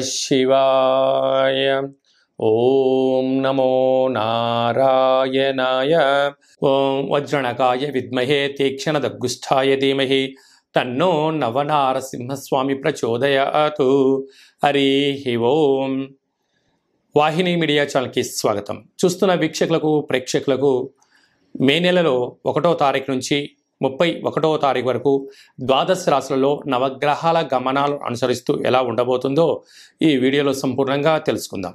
శివాయ ఓం నమో నారాయణాయ ఓం వజ్రణకాయ విద్మహే తీక్షణ దగ్గుష్ఠాయ ధీమహి తన్నో నవనారసింహస్వామి ప్రచోదయాతు హరి ఓం వాహిని మీడియా ఛానల్కి స్వాగతం. చూస్తున్న వీక్షకులకు ప్రేక్షకులకు మే నెలలో ఒకటో తారీఖు నుంచి ముప్పై ఒకటో తారీఖు వరకు ద్వాదశ రాశులలో నవగ్రహాల గమనాలు అనుసరిస్తూ ఎలా ఉండబోతుందో ఈ వీడియోలో సంపూర్ణంగా తెలుసుకుందాం.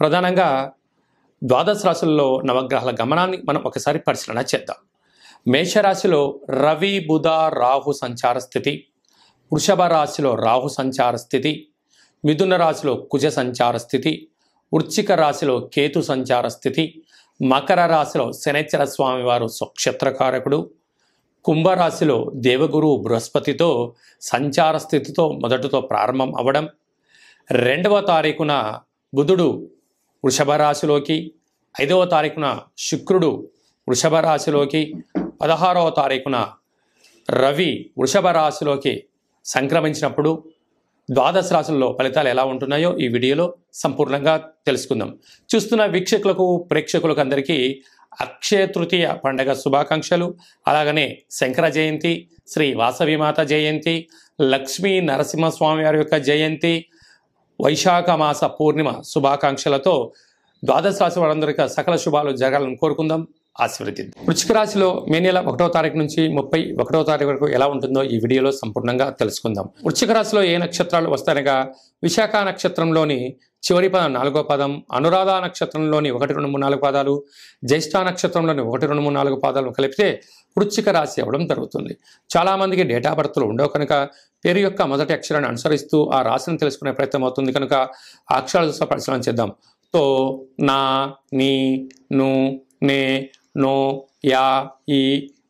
ప్రధానంగా ద్వాదశ రాశుల్లో నవగ్రహాల గమనాన్ని మనం ఒకసారి పరిశీలన చేద్దాం. మేషరాశిలో రవి బుధ రాహు సంచార స్థితి వృషభ రాశిలో రాహు సంచార స్థితి మిథున రాశిలో కుజ సంచార స్థితి వృచ్చిక రాశిలో కేతు సంచార స్థితి మకర రాశిలో శనేశ్వర స్వామివారు స్వక్షేత్రకారకుడు కుంభరాశిలో దేవగురు బృహస్పతితో సంచార స్థితితో మొదటితో ప్రారంభం అవ్వడం రెండవ తారీఖున బుధుడు వృషభ రాశిలోకి ఐదవ తారీఖున శుక్రుడు వృషభ రాశిలోకి పదహారవ తారీఖున రవి వృషభ రాశిలోకి సంక్రమించినప్పుడు ద్వాదశ రాశుల్లో ఫలితాలు ఎలా ఉంటున్నాయో ఈ వీడియోలో సంపూర్ణంగా తెలుసుకుందాం. చూస్తున్న వీక్షకులకు ప్రేక్షకులకు అందరికీ అక్షయ తృతీయ పండగ శుభాకాంక్షలు. అలాగనే శంకర జయంతి శ్రీ వాసవిమాత జయంతి లక్ష్మీ నరసింహస్వామి వారి యొక్క జయంతి వైశాఖ మాస పూర్ణిమ శుభాకాంక్షలతో ద్వాదశ రాశి వారందరికీ సకల శుభాలు జరగాలని కోరుకుందాం. ఆశీర్వదిద్దాం. వృచ్చిక రాశిలో మే నెల ఒకటో తారీఖు నుంచి ముప్పై ఒకటో తారీఖు వరకు ఎలా ఉంటుందో ఈ వీడియోలో సంపూర్ణంగా తెలుసుకుందాం. వృచ్చిక రాశిలో ఏ నక్షత్రాలు వస్తానగా విశాఖ నక్షత్రంలోని చివరి పదం నాలుగో పదం అనురాధ నక్షత్రంలోని ఒకటి రెండు మూడు నాలుగు పాదాలు జ్యేష్ఠ నక్షత్రంలోని ఒకటి రెండు మూడు నాలుగు పాదాలు కలిపితే వృచ్చిక రాశి అవ్వడం జరుగుతుంది. చాలామందికి డేటా బర్త్లు ఉండవు కనుక పేరు యొక్క మొదటి అక్షరాన్ని అనుసరిస్తూ ఆ రాశిని తెలుసుకునే ప్రయత్నం అవుతుంది కనుక ఆ అక్షరాలు చూస్తే పరిశీలన చేద్దాం. తో నా నీ ను నే నో యా ఈ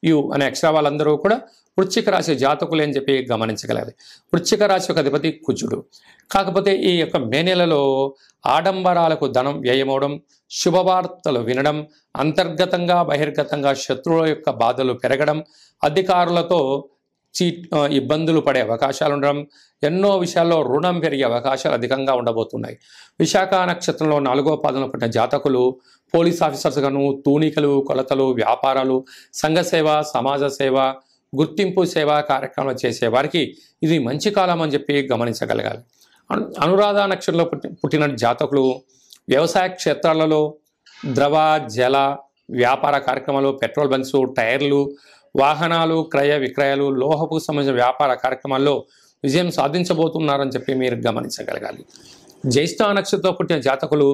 యు అనే అక్షరా వాళ్ళందరూ కూడా వృశ్చిక రాశి జాతకులే అని చెప్పి గమనించగలరు వృశ్చిక రాశి యొక్క అధిపతి కుజుడు. కాకపోతే ఈ యొక్క మే నెలలో ఆడంబరాలకు ధనం వ్యయమవడం శుభవార్తలు వినడం అంతర్గతంగా బహిర్గతంగా శత్రువుల యొక్క బాధలు పెరగడం అధికారులతో చీ ఇబ్బందులు పడే అవకాశాలు ఉండడం ఎన్నో విషయాల్లో రుణం పెరిగే అవకాశాలు అధికంగా ఉండబోతున్నాయి. విశాఖ నక్షత్రంలో నాలుగో పాదంలో పుట్టిన జాతకులు పోలీస్ ఆఫీసర్స్గాను తూనికలు కొలతలు వ్యాపారాలు సంఘ సేవ సమాజ సేవ గుర్తింపు సేవా కార్యక్రమాలు చేసే వారికి ఇది మంచి కాలం అని చెప్పి గమనించగలగాలి. అనురాధ నక్షత్రంలో పుట్టి పుట్టిన జాతకులు వ్యవసాయ క్షేత్రాలలో ద్రవ జల వ్యాపార కార్యక్రమాలు పెట్రోల్ బంక్స్ టైర్లు వాహనాలు క్రయ విక్రయాలు లోహపు సంబంధించిన వ్యాపార కార్యక్రమాల్లో విజయం సాధించబోతున్నారని చెప్పి మీరు గమనించగలగాలి. జ్యేష్ఠ నక్షత్రంతో పుట్టిన జాతకులు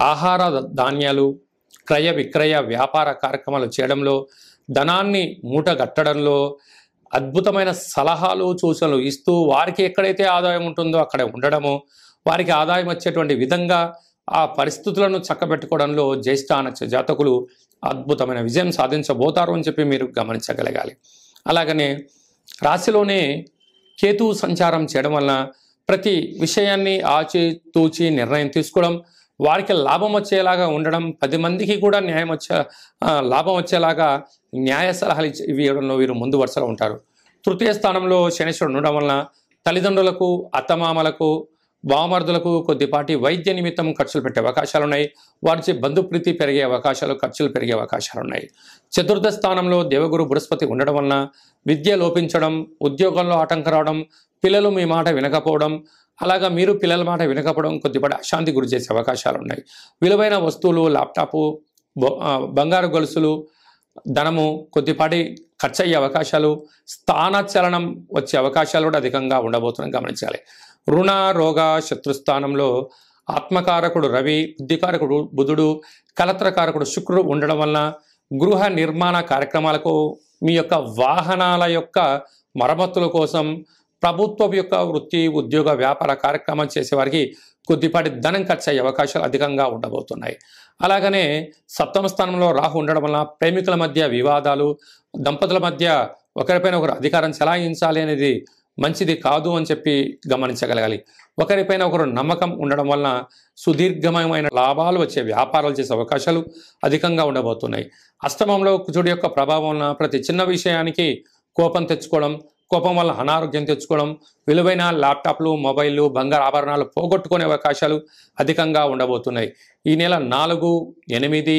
ఆహార ధాన్యాలు క్రయ విక్రయ వ్యాపార కార్యక్రమాలు చేయడంలో ధనాన్ని మూటగట్టడంలో అద్భుతమైన సలహాలు సూచనలు ఇస్తూ వారికి ఎక్కడైతే ఆదాయం ఉంటుందో అక్కడ ఉండడము వారికి ఆదాయం వచ్చేటువంటి విధంగా ఆ పరిస్థితులను చక్కబెట్టుకోవడంలో జ్యేష్ఠ నక్ష జాతకులు అద్భుతమైన విజయం సాధించబోతారు అని చెప్పి మీరు గమనించగలగాలి. అలాగనే రాశిలోనే కేతు సంచారం చేయడం వలన ప్రతి విషయాన్ని ఆచి తూచి నిర్ణయం తీసుకోవడం వారికి లాభం వచ్చేలాగా ఉండడం పది మందికి కూడా న్యాయం వచ్చే లాభం వచ్చేలాగా న్యాయ సలహాలు ఇవ్వడంలో వీరు ముందు వరుసలో ఉంటారు. తృతీయ స్థానంలో శనేశ్వరుడు ఉండడం వలన తల్లిదండ్రులకు అత్తమామలకు బావమరుదులకు కొద్దిపాటి వైద్య నిమిత్తం ఖర్చులు పెట్టే అవకాశాలు ఉన్నాయి వారిచే బంధుప్రీతి పెరిగే అవకాశాలు ఖర్చులు పెరిగే అవకాశాలు ఉన్నాయి చతుర్థ స్థానంలో దేవగురు బృహస్పతి ఉండడం వలన విద్య లోపించడం ఉద్యోగంలో ఆటంకం రావడం పిల్లలు మీ మాట వినకపోవడం అలాగా మీరు పిల్లల మాట వినకపోవడం కొద్దిపాటి అశాంతి గురి చేసే అవకాశాలు ఉన్నాయి విలువైన వస్తువులు ల్యాప్టాపు బంగారు గొలుసులు ధనము కొద్దిపాటి ఖర్చు అయ్యే అవకాశాలు స్థానచలనం వచ్చే అవకాశాలు కూడా అధికంగా ఉండబోతున్నాయి గమనించాలి. రుణ రోగ శత్రుస్థానంలో ఆత్మకారకుడు రవి బుద్ధికారకుడు బుధుడు కలత్రకారకుడు శుక్రుడు ఉండడం వలన గృహ నిర్మాణ కార్యక్రమాలకు మీ యొక్క వాహనాల యొక్క మరమ్మతుల కోసం ప్రభుత్వం యొక్క వృత్తి ఉద్యోగ వ్యాపార కార్యక్రమం చేసేవారికి కొద్దిపాటి ధనం ఖర్చు అయ్యే అవకాశాలు అధికంగా ఉండబోతున్నాయి. అలాగనే సప్తమ స్థానంలో రాహు ఉండడం వలన ప్రేమికుల మధ్య వివాదాలు దంపతుల మధ్య ఒకరిపైన ఒకరు అధికారం చెలాయించాలి అనేది మంచిది కాదు అని చెప్పి గమనించగలగాలి. ఒకరిపైన ఒకరు నమ్మకం ఉండడం వలన సుదీర్ఘమైన లాభాలు వచ్చే వ్యాపారాలు చేసే అవకాశాలు అధికంగా ఉండబోతున్నాయి. అష్టమంలో కుజుడి యొక్క ప్రభావం వలన ప్రతి చిన్న విషయానికి కోపం తెచ్చుకోవడం కోపం వల్ల అనారోగ్యం తెచ్చుకోవడం విలువైన ల్యాప్టాప్లు మొబైల్లు బంగారు ఆభరణాలు పోగొట్టుకునే అవకాశాలు అధికంగా ఉండబోతున్నాయి. ఈ నెల నాలుగు ఎనిమిది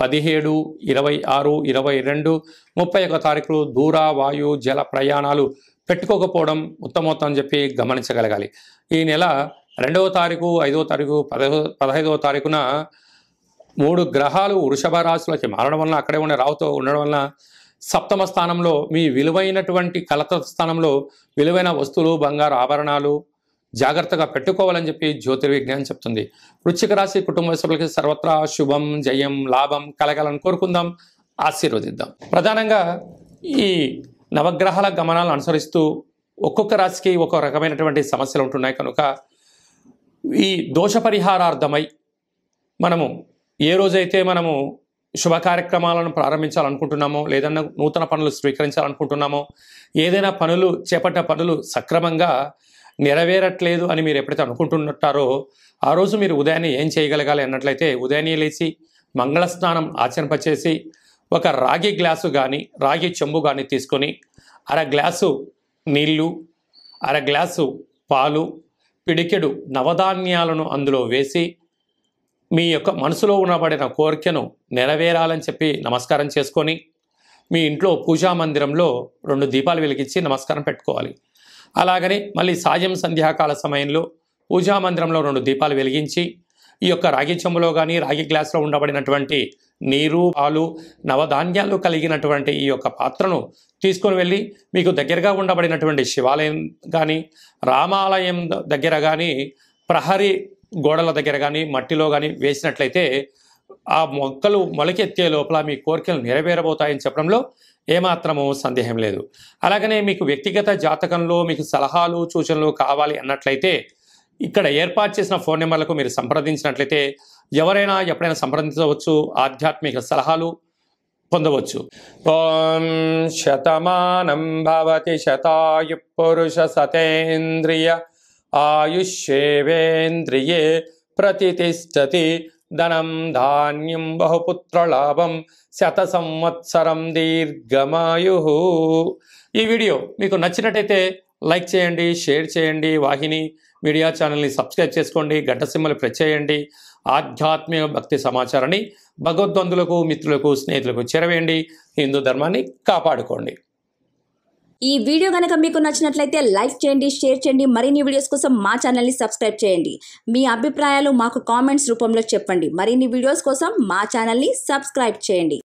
పదిహేడు ఇరవై ఆరు ఇరవై రెండు ముప్పై ఒక తారీఖులు దూర వాయు జల ప్రయాణాలు పెట్టుకోకపోవడం ఉత్తమోత్తం అని చెప్పి గమనించగలగాలి. ఈ నెల రెండవ తారీఖు ఐదవ తారీఖు పదహో పదహైదవ తారీఖున మూడు గ్రహాలు వృషభ రాశులకి మారడం వలన అక్కడే ఉండే రావుతో ఉండడం వలన సప్తమ స్థానంలో మీ విలువైనటువంటి కలత స్థానంలో విలువైన వస్తువులు బంగారు ఆభరణాలు జాగ్రత్తగా పెట్టుకోవాలని చెప్పి జ్యోతిర్విజ్ఞానం చెప్తుంది. వృశ్చిక రాశి కుటుంబ సభ్యులకి సర్వత్రా శుభం జయం లాభం కలగాలని కోరుకుందాం ఆశీర్వదిద్దాం. ప్రధానంగా ఈ నవగ్రహాల గమనాలను అనుసరిస్తూ ఒక్కొక్క రాశికి ఒక రకమైనటువంటి సమస్యలు ఉంటున్నాయి. కనుక ఈ దోష పరిహారార్థమై మనము ఏ రోజైతే మనము శుభ కార్యక్రమాలను ప్రారంభించాలనుకుంటున్నామో లేదన్నా నూతన పనులు స్వీకరించాలనుకుంటున్నామో ఏదైనా పనులు చేపట్టిన పనులు సక్రమంగా నెరవేరట్లేదు అని మీరు ఎప్పుడైతే అనుకుంటున్నట్టారో ఆ రోజు మీరు ఉదయాన్నే ఏం చేయగలగాలి అన్నట్లయితే ఉదయాన్నే లేచి మంగళ స్నానం ఆచరింపచేసి ఒక రాగి గ్లాసు కానీ రాగి చెంబు కానీ తీసుకొని అర గ్లాసు నీళ్ళు అర గ్లాసు పాలు పిడికెడు నవధాన్యాలను అందులో వేసి మీ యొక్క మనసులో ఉన్నబడిన కోరికను నెరవేరాలని చెప్పి నమస్కారం చేసుకొని మీ ఇంట్లో పూజా మందిరంలో రెండు దీపాలు వెలిగించి నమస్కారం పెట్టుకోవాలి. అలాగని మళ్ళీ సాయం సంధ్యాకాల సమయంలో పూజా మందిరంలో రెండు దీపాలు వెలిగించి ఈ యొక్క రాగి చెంబులో కానీ రాగి గ్లాసులో ఉండబడినటువంటి నీరు పాలు నవధాన్యాలు కలిగినటువంటి ఈ యొక్క పాత్రను తీసుకొని వెళ్ళి మీకు దగ్గరగా ఉండబడినటువంటి శివాలయం కానీ రామాలయం దగ్గర కానీ ప్రహరీ గోడల దగ్గర కానీ మట్టిలో కానీ వేసినట్లయితే ఆ మొక్కలు మొలకెత్తే లోపల మీ కోరికలు నెరవేరబోతాయని చెప్పడంలో ఏమాత్రము సందేహం లేదు. అలాగనే మీకు వ్యక్తిగత జాతకంలో మీకు సలహాలు సూచనలు కావాలి అన్నట్లయితే ఇక్కడ ఏర్పాటు చేసిన ఫోన్ నెంబర్లకు మీరు సంప్రదించినట్లయితే ఎవరైనా ఎప్పుడైనా సంప్రదించవచ్చు ఆధ్యాత్మిక సలహాలు పొందవచ్చు. ఓం శతమానం భవతి శతాయు పురుష సతేంద్రియ ఆయుష్యేవేంద్రియే ప్రతిష్టతి ధనం ధాన్యం బహుపుత్రలాభం శత సంవత్సరం దీర్ఘమాయు. ఈ వీడియో మీకు నచ్చినట్టయితే లైక్ చేయండి షేర్ చేయండి వాహిని మీడియా ఛానల్ని సబ్స్క్రైబ్ చేసుకోండి గంట సింబల్ ప్రెస్ చేయండి ఆధ్యాత్మిక భక్తి సమాచారాన్ని భగవద్వంతులకు మిత్రులకు స్నేహితులకు చేరవేయండి. హిందూ ధర్మాన్ని కాపాడుకోండి. ఈ వీడియో కనుక మీకు నచ్చినట్లయితే లైక్ చేయండి షేర్ చేయండి మరిన్ని వీడియోస్ కోసం మా ఛానల్ని సబ్స్క్రైబ్ చేయండి. మీ అభిప్రాయాలు మాకు కామెంట్స్ రూపంలో చెప్పండి. మరిన్ని వీడియోస్ కోసం మా ఛానల్ని సబ్స్క్రైబ్ చేయండి.